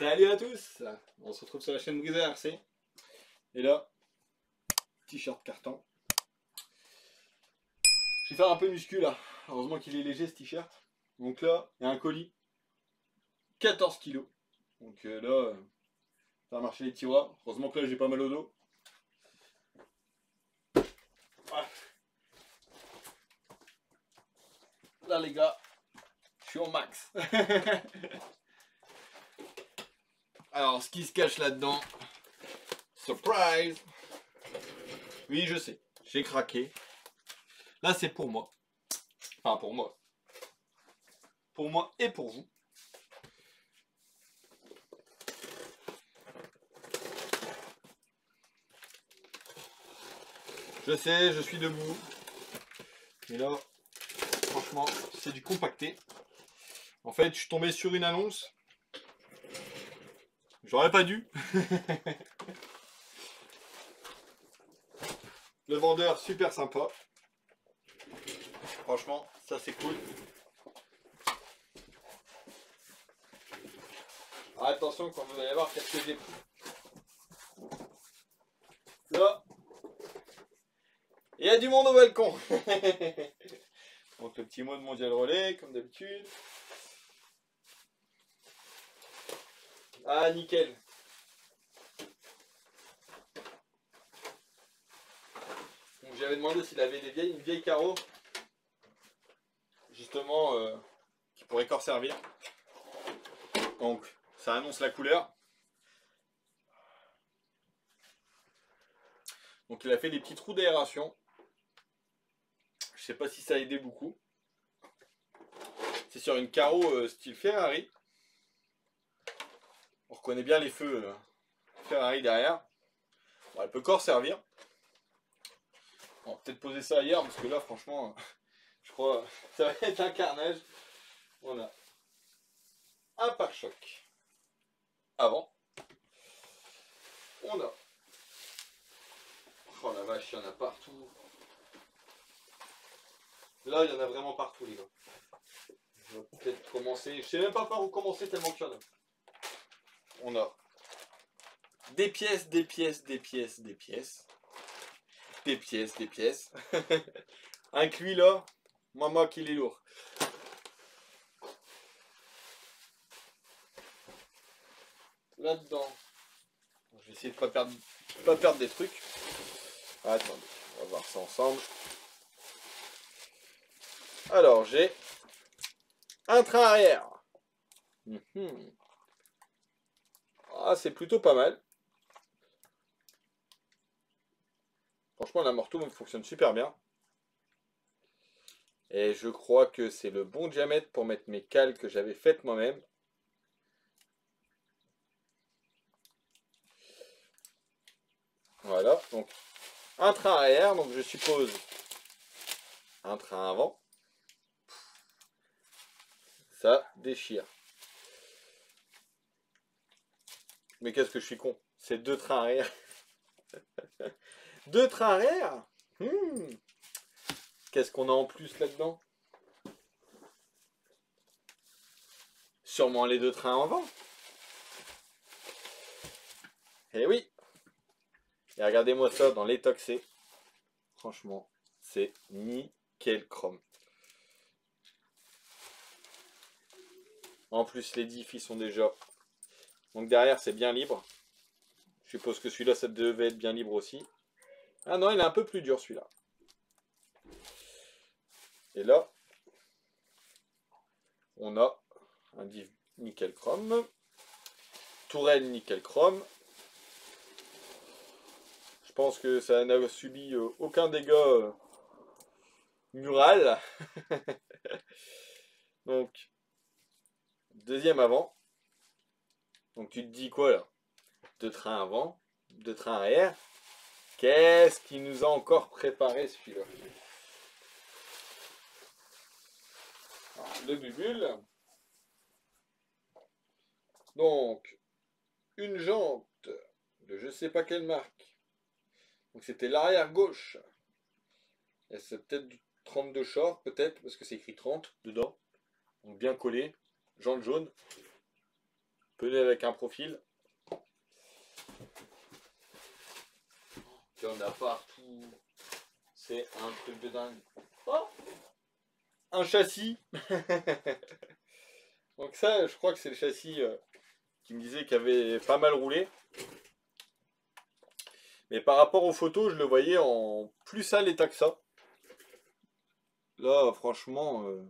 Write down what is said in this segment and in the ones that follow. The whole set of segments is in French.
Salut à tous On se retrouve sur la chaîne Brisé RC. Et là, t-shirt carton. Je vais faire un peu de muscu là. Heureusement qu'il est léger ce t-shirt. Donc là, il y a un colis. 14 kilos. Donc euh, là, euh, ça va marcher les tiroirs. Heureusement que là, j'ai pas mal au dos. Là les gars, je suis au max. Alors, ce qui se cache là-dedans, surprise Oui, je sais, j'ai craqué. Là, c'est pour moi. Enfin, pour moi. Pour moi et pour vous. Je sais, je suis debout. Mais là, franchement, c'est du compacté. En fait, je suis tombé sur une annonce J'aurais pas dû. Le vendeur, super sympa. Franchement, ça c'est cool. attention quand vous allez voir quelques des Là, il y a du monde au balcon. Donc le petit mot de mondial relais, comme d'habitude. Ah, nickel. Donc j'avais demandé s'il avait des vieilles, une vieille carreau, justement, euh, qui pourrait encore servir. Donc, ça annonce la couleur. Donc il a fait des petits trous d'aération. Je sais pas si ça a aidé beaucoup. C'est sur une carreau euh, style Ferrari. On reconnaît bien les feux euh, Ferrari derrière. elle peut encore servir. On va peut-être poser ça ailleurs parce que là, franchement, je crois ça va être un carnage. On a un pare-choc avant. On a. Oh la vache, il y en a partout. Là, il y en a vraiment partout, les gars. Je vais peut-être commencer. Je sais même pas par où commencer tellement qu'il y en a on a des pièces, des pièces, des pièces, des pièces. Des pièces, des pièces. Inclus là, maman qu'il est lourd. Là-dedans, je vais essayer de pas pas perdre des trucs. attendez, on va voir ça ensemble. Alors, j'ai un train arrière. Mhm. Ah, c'est plutôt pas mal. Franchement, la morteau fonctionne super bien. Et je crois que c'est le bon diamètre pour mettre mes cales que j'avais faites moi-même. Voilà, donc un train arrière, donc je suppose un train avant. Ça déchire. Mais qu'est-ce que je suis con C'est deux trains arrière. deux trains arrière? Hmm. Qu'est-ce qu'on a en plus là-dedans? Sûrement les deux trains en. Eh oui Et regardez-moi ça dans que c'est. Franchement, c'est nickel chrome. En plus, les diffs, sont déjà donc derrière, c'est bien libre. Je suppose que celui-là, ça devait être bien libre aussi. Ah non, il est un peu plus dur celui-là. Et là, on a un div nickel chrome, tourelle nickel chrome. Je pense que ça n'a subi euh, aucun dégât euh, mural. Donc, deuxième avant. Donc tu te dis quoi là? Deux trains avant, deux trains arrière? Qu'est-ce qui nous a encore préparé celui-là? Le bubule. Donc, une jante de je sais pas quelle marque. Donc c'était l'arrière gauche. Et c'est peut-être du 32 short, peut-être, parce que c'est écrit 30 dedans. Donc bien collé. Jante jaune Avec un profil. Il y en a partout. C'est un truc de dingue. Oh un châssis. Donc ça, je crois que c'est le châssis euh, qui me disait qu'il avait pas mal roulé. Mais par rapport aux photos, je le voyais en plus sale état que ça. Là, franchement, euh,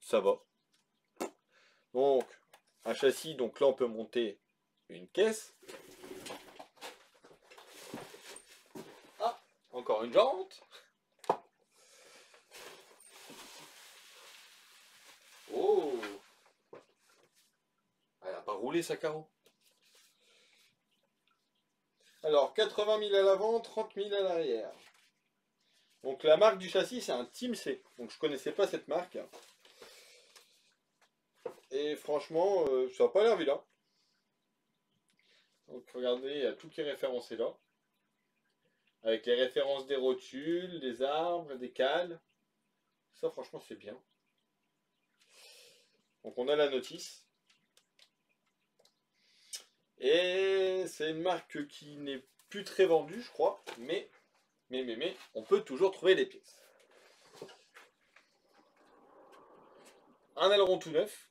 ça va. Donc, un châssis, donc là on peut monter une caisse. Ah, encore une jante. Oh Elle n'a pas roulé sa carreau. Alors, 80 000 à l'avant, 30 000 à l'arrière. Donc la marque du châssis, c'est un Team C. Donc je connaissais pas cette marque. Franchement, euh, ça n'a pas l'air vilain. Donc regardez, il y a tout qui est référencé là. Avec les références des rotules, des arbres, des cales. Ça franchement c'est bien. Donc on a la notice. Et c'est une marque qui n'est plus très vendue, je crois. Mais, mais, mais, mais, on peut toujours trouver des pièces. Un aileron tout neuf.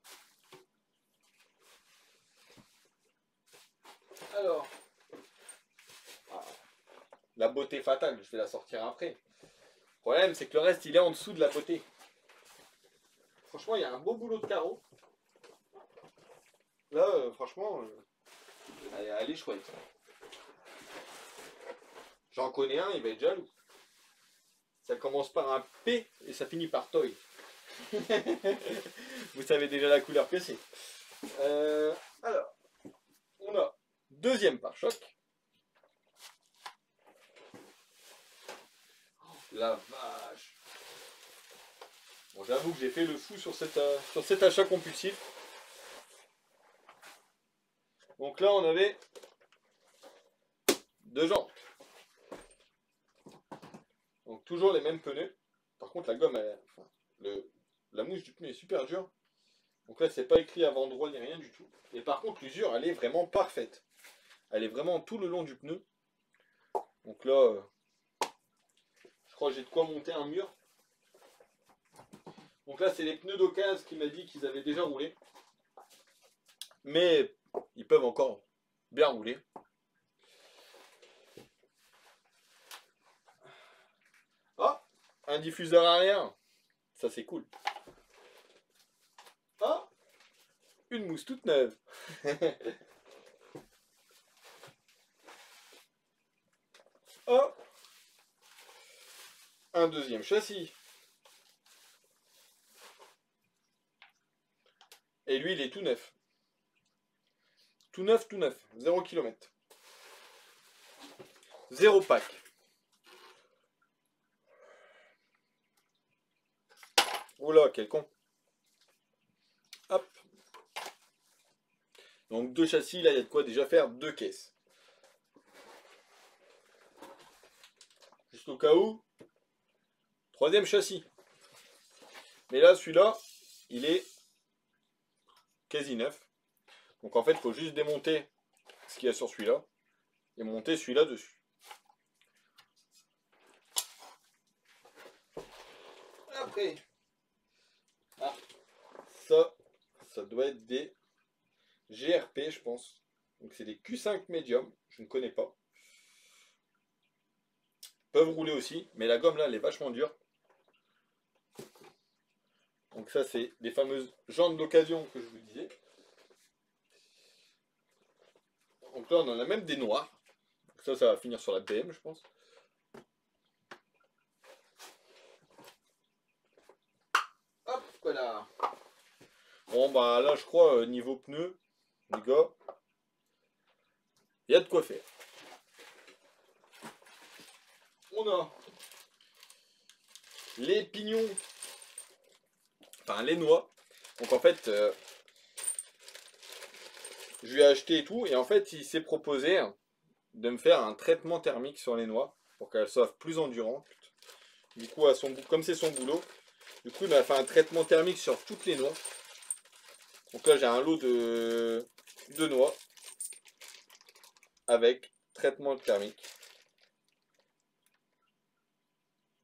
Alors, ah, la beauté fatale, je vais la sortir après. Le problème, c'est que le reste, il est en dessous de la beauté. Franchement, il y a un beau boulot de carreau. Là, euh, franchement, euh, elle, est chouette. J'en connais un, il va être jaloux. Ça commence par un P et ça finit par Toy. Vous savez déjà la couleur que c'est. Euh, alors, Deuxième pare-choc. la vache. Bon, j'avoue que j'ai fait le fou sur, cette, euh, cet achat compulsif. Donc là, on avait deux jantes. Donc toujours les mêmes pneus. Par contre, la gomme, la mousse du pneu est super dure. Donc là, c'est pas écrit avant droit ni rien du tout. Et par contre, l'usure, elle est vraiment parfaite. Elle est vraiment tout le long du pneu. Donc là, euh, je crois que j'ai de quoi monter un mur. Donc là, c'est les pneus d'occasion qui m'a dit qu'ils avaient déjà roulé. Mais ils peuvent encore bien rouler. Oh, un diffuseur arrière. Ça, c'est cool. Oh, une mousse toute neuve. Un deuxième châssis. Et lui, il est tout neuf. Tout neuf, tout neuf. 0 km. Zéro pack. Oula, quel con. Hop. Donc deux châssis, là, il y a de quoi déjà faire deux caisses. Au cas où. Troisième châssis. Mais là, celui-là, il est quasi neuf. Donc en fait, il faut juste démonter ce qu'il y a sur celui-là et monter celui-là dessus. Après, ah, ça, ça doit être des GRP, je pense. Donc c'est des Q5 médium, je ne connais pas peuvent rouler aussi, mais la gomme là, elle est vachement dure. Donc ça, c'est les fameuses jantes d'occasion que je vous disais. Donc là, on en a même des noirs. ça, ça va finir sur la BM, je pense. Hop, voilà. Bon, bah là, je crois, euh, niveau pneus, les gars, il y a de quoi faire. On a les pignons, enfin les noix. Donc en fait, euh, je lui ai acheté et tout, et en fait, il s'est proposé de me faire un traitement thermique sur les noix pour qu'elles soient plus endurantes. Du coup, comme c'est son boulot, du coup, il m'a fait un traitement thermique sur toutes les noix. Donc là, j'ai un lot de noix avec traitement thermique.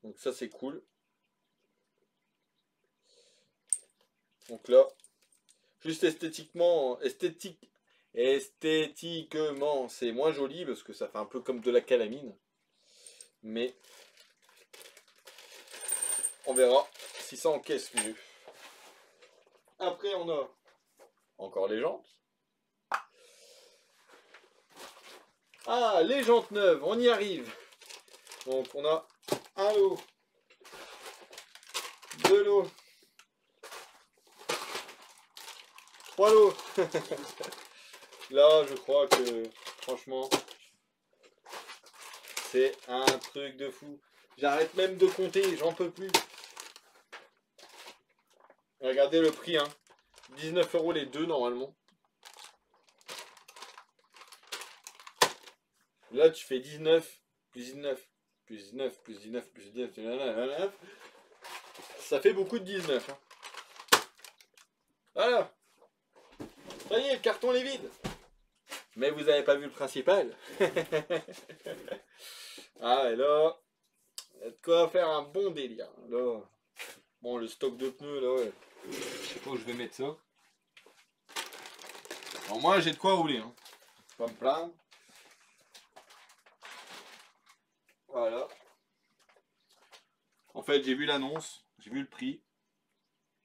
Donc ça c'est cool. Donc là, juste esthétiquement, esthétique, esthétiquement, c'est moins joli parce que ça fait un peu comme de la calamine. Mais on verra si ça encaisse mieux. Après, on a encore les jantes. Ah, les jantes neuves, on y arrive. Donc, on a un lot, deux lots, trois lots. Là, je crois que, franchement, c'est un truc de fou. J'arrête même de compter, j'en peux plus. Regardez le prix, hein. 19 euros les deux normalement. Là, tu fais 19, plus 19, plus 19, plus 19, plus 19, plus 19. Ça fait beaucoup de 19. Hein. Voilà. Ça y est, le carton est vide. Mais vous n'avez pas vu le principal. ah, et là, de quoi faire un bon délire. Là. Bon, le stock de pneus, là, ouais. Je sais pas où je vais mettre ça. Alors moi j'ai de quoi rouler. Hein. Pas me plaindre. Voilà. En fait j'ai vu l'annonce, j'ai vu le prix.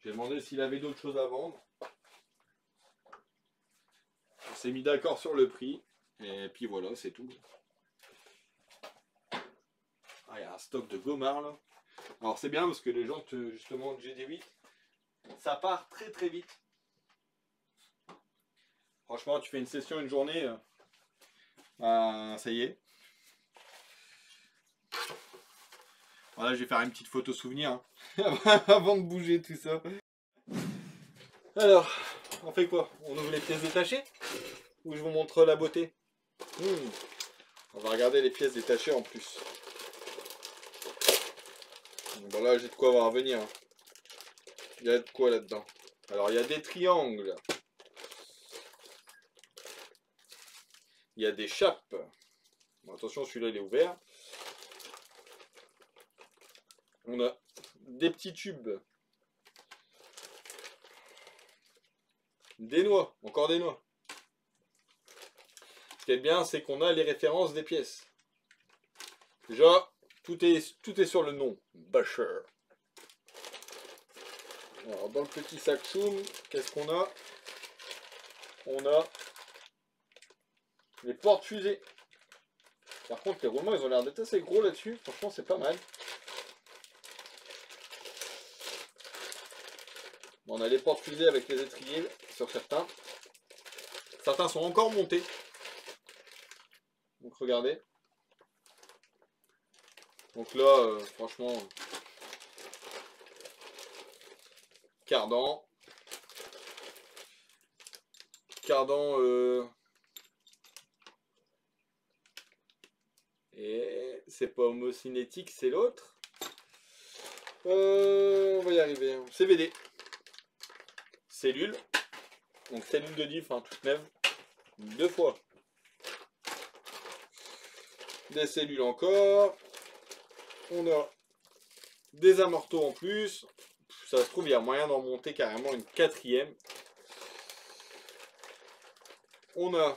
J'ai demandé s'il avait d'autres choses à vendre. On s'est mis d'accord sur le prix. Et puis voilà, c'est tout. Ah, il y a un stock de gommard là. Alors c'est bien parce que les gens, justement, de GD8, ça part très très vite. Franchement, tu fais une session, une journée, euh, bah, ça y est. Voilà, je vais faire une petite photo souvenir hein, avant de bouger tout ça. Alors, on fait quoi? On ouvre les pièces détachées? Ou je vous montre la beauté? Hmm. On va regarder les pièces détachées en plus. Bon là, j'ai de quoi voir venir. Hein. Il y a de quoi là-dedans Alors, il y a des triangles. Il y a des chapes. attention, celui-là, il est ouvert. On a des petits tubes. Des noix. Encore des noix. Ce qui est bien, c'est qu'on a les références des pièces. Déjà, tout est, tout est sur le nom. Basher. Alors, dans le petit sac choum, qu'est-ce qu'on a? On a les portes fusées. Par contre, les roulements, ils ont l'air d'être assez gros là-dessus. Franchement, c'est pas mal. On a les portes fusées avec les étriers sur certains. Certains sont encore montés. Donc regardez. Donc là, euh, franchement, cardan. Cardan euh, Et c'est pas homocinétique, c'est l'autre. Euh, on va y arriver. CVD. Donc cellule de diff, hein, toute neuve. Deux fois. Des cellules encore. On a des amortos en plus. Ça se trouve, il y a moyen d'en monter carrément une quatrième. On a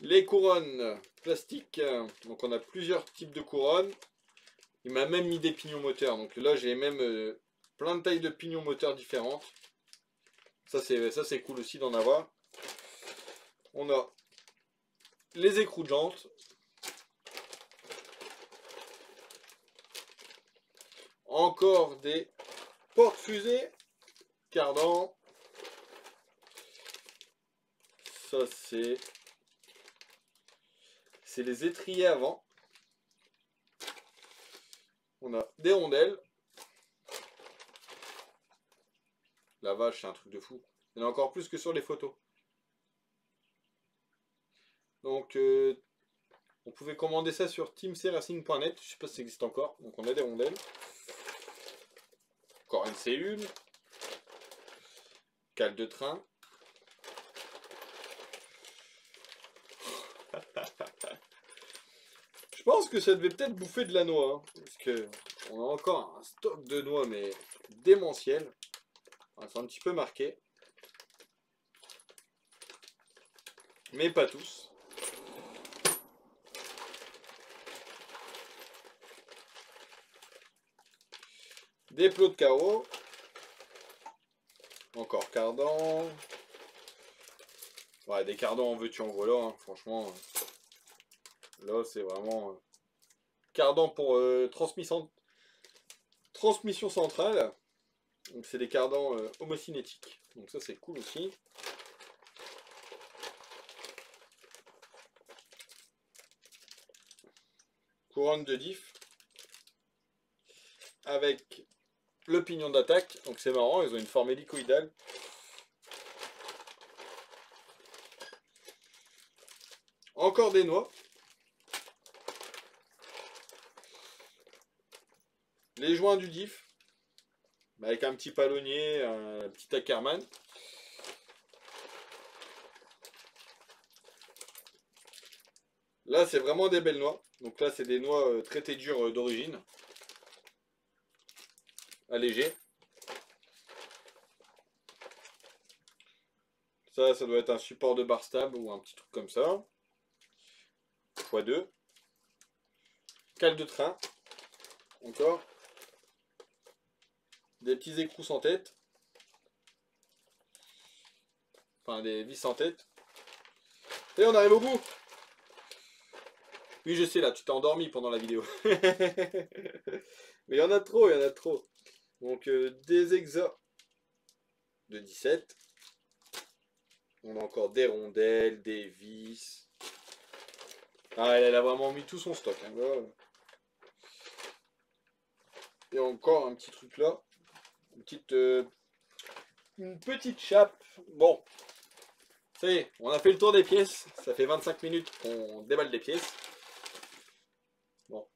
les couronnes plastiques, donc on a plusieurs types de couronnes. Il m'a même mis des pignons moteurs, donc là j'ai même euh, plein de tailles de pignons moteurs différentes. Ça c'est cool aussi d'en avoir. On a les écrous de jantes. Encore des portes fusées, cardan. Ça c'est c'est les étriers avant. On a des rondelles. La vache, c'est un truc de fou. Il y en a encore plus que sur les photos. Donc, euh, on pouvait commander ça sur teamcracing.net. Je sais pas si ça existe encore. Donc, on a des rondelles. Encore une cellule. Cale de train. Je pense que ça devait peut-être bouffer de la noix. Hein, parce que on a encore un stock de noix, mais démentiel. C'est un petit peu marqué. Mais pas tous. Des plots de carreaux. Encore cardan. Ouais, des cardans en veux-tu en voilà, hein, franchement. Là, c'est vraiment... Euh, cardan pour euh, transmission centrale. Donc c'est des cardans euh, homocinétiques. Donc ça c'est cool aussi. Couronne de diff. Avec le pignon d'attaque. Donc c'est marrant, ils ont une forme hélicoïdale. Encore des noix. Les joints du diff. Avec un petit palonnier, un petit Ackerman. Là, c'est vraiment des belles noix. Donc là, c'est des noix euh, traitées dures euh, d'origine. Allégées. Ça, ça doit être un support de bar stab ou un petit truc comme ça. x2. Cale de train. Encore. Des petits écrous sans tête. Enfin, des vis sans tête. Et on arrive au bout Oui, je sais, là, tu t'es endormi pendant la vidéo. Mais il y en a trop, il y en a trop. Donc, euh, des exas de 17. On a encore des rondelles, des vis. Ah, elle, a vraiment mis tout son stock. Hein, Et encore un petit truc là une petite, euh, une petite chape. Bon, ça y on a fait le tour des pièces. Ça fait 25 minutes qu'on déballe des pièces. Bon.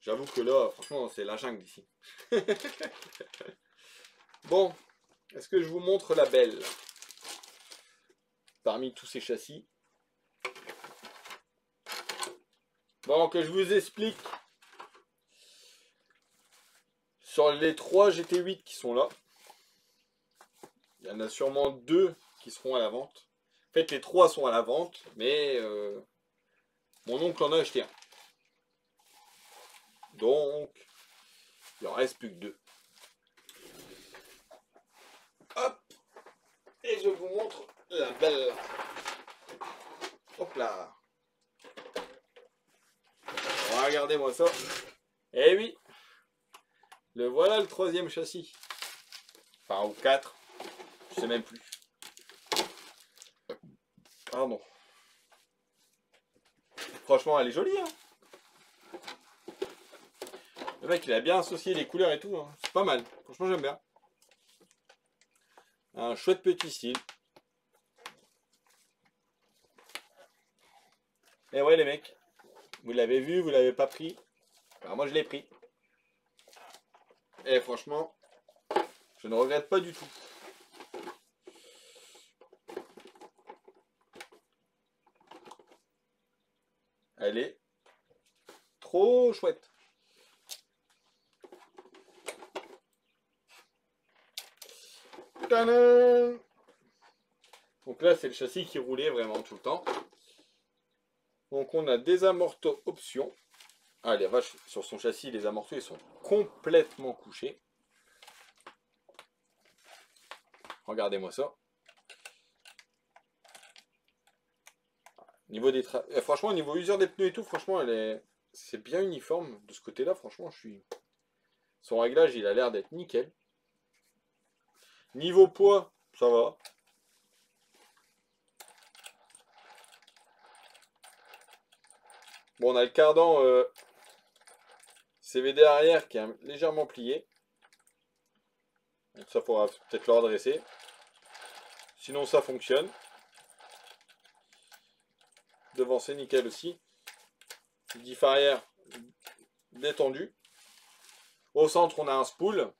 J'avoue que là, franchement, c'est la jungle ici. bon, est-ce que je vous montre la belle? Parmi tous ces châssis. Bon, que je vous explique sur les 3 GT8 qui sont là, il y en a sûrement deux qui seront à la vente. En fait, les trois sont à la vente, mais euh, mon oncle en a acheté un. Donc, il en reste plus que deux. Hop Et je vous montre la belle. Hop là Regardez-moi ça. Eh oui le voilà le troisième châssis. Enfin, ou quatre. Je sais même plus. Pardon. Franchement, elle est jolie. Hein le mec, il a bien associé les couleurs et tout. Hein. C'est pas mal. Franchement, j'aime bien. Un chouette petit style. Et ouais, les mecs. Vous l'avez vu, vous l'avez pas pris. Alors moi, je l'ai pris. Et franchement, je ne regrette pas du tout. Elle est trop chouette. Donc là, c'est le châssis qui roulait vraiment tout le temps. Donc on a des amortos options. Ah, les vaches, sur son châssis, les amortis sont complètement couchés. Regardez-moi ça. Niveau des eh, franchement, au niveau usure des pneus et tout, franchement, elle est, c'est bien uniforme de ce côté-là. Franchement, je suis. Son réglage, il a l'air d'être nickel. Niveau poids, ça va. Bon, on a le cardan euh, CVD arrière qui est légèrement plié. Donc ça, faudra peut-être le redresser. Sinon, ça fonctionne. Devant, c'est nickel aussi. Diff arrière détendu. Au centre, on a un spool.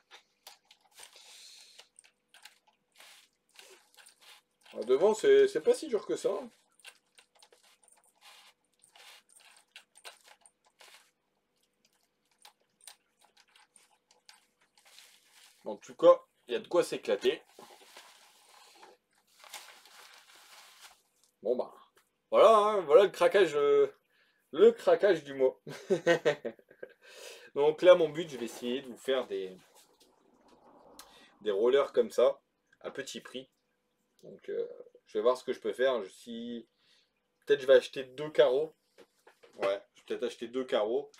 Devant, c'est pas si dur que ça. Hein. En tout cas, il y a de quoi s'éclater. Bon bah, voilà, hein, voilà le craquage, euh, le craquage du mois. Donc là, mon but, je vais essayer de vous faire des, des rollers comme ça, à petit prix. Donc, euh, je vais voir ce que je peux faire. Si peut-être je vais acheter deux carreaux. Ouais, je vais peut-être acheter deux carreaux,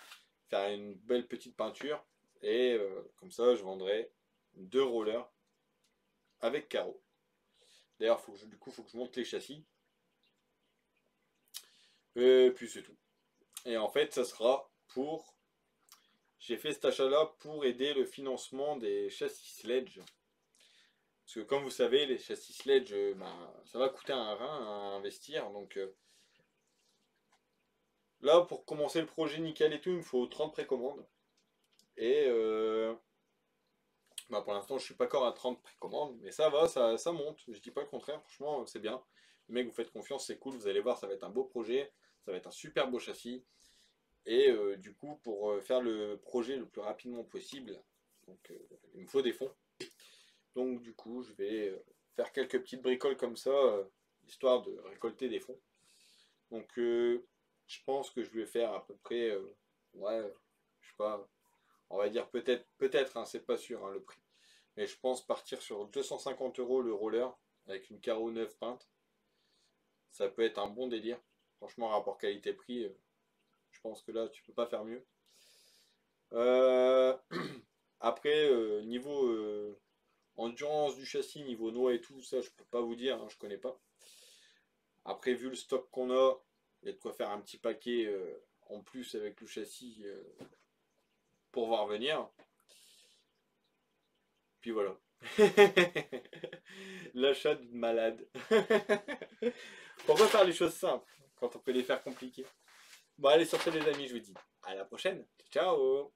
faire une belle petite peinture et euh, comme ça, je vendrai deux rollers avec carreaux. D'ailleurs, du coup, il faut que je monte les châssis. Et puis c'est tout. Et en fait, ça sera pour... J'ai fait cet achat-là pour aider le financement des châssis sledge. Parce que comme vous savez, les châssis sledge, euh, ben, ça va coûter un rein à investir. Donc euh, là, pour commencer le projet nickel et tout, il me faut 30 précommandes. Et euh, bah, pour l'instant, je suis pas encore à 30 précommandes, mais ça va, ça, ça monte. Je dis pas le contraire, franchement, c'est bien. Le mec, vous faites confiance, c'est cool. Vous allez voir, ça va être un beau projet. Ça va être un super beau châssis. Et euh, du coup, pour euh, faire le projet le plus rapidement possible, euh, il me faut des fonds. Donc du coup, je vais faire quelques petites bricoles comme ça, histoire de récolter des fonds. Donc je pense que je vais faire à peu près, ouais, je sais pas, on va dire peut-être, peut-être, hein, c'est pas sûr hein, le prix. Mais je pense partir sur 250 euros le roller avec une carreau neuve peinte. Ça peut être un bon délire. Franchement, rapport qualité-prix, euh, je pense que là, tu peux pas faire mieux. Euh, après, euh, niveau endurance du châssis, niveau noix et tout, ça, je peux pas vous dire, hein, je connais pas. Après, vu le stock qu'on a, il y a de quoi faire un petit paquet en plus avec le châssis pour voir venir. Puis voilà. L'achat d'une malade. Pourquoi faire les choses simples quand on peut les faire compliquées? Bon allez sur ce les amis, je vous dis à la prochaine. Ciao